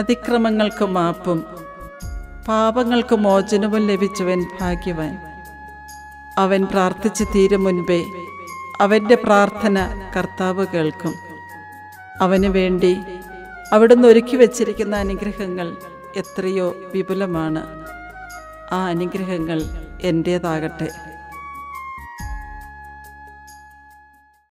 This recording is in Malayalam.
അതിക്രമങ്ങൾക്ക് മാപ്പും പാപങ്ങൾക്ക് മോചനവും ലഭിച്ചവൻ ഭാഗ്യവാൻ. അവൻ പ്രാർത്ഥിച്ചു തീരും മുൻപേ അവന്റെ പ്രാർത്ഥന കർത്താവ് കേൾക്കും. അവന് വേണ്ടി അവിടുന്ന് ഒരുക്കി വച്ചിരിക്കുന്ന അനുഗ്രഹങ്ങൾ എത്രയോ വിപുലമാണ്. ആ അനുഗ്രഹങ്ങൾ എന്റേതാകട്ടെ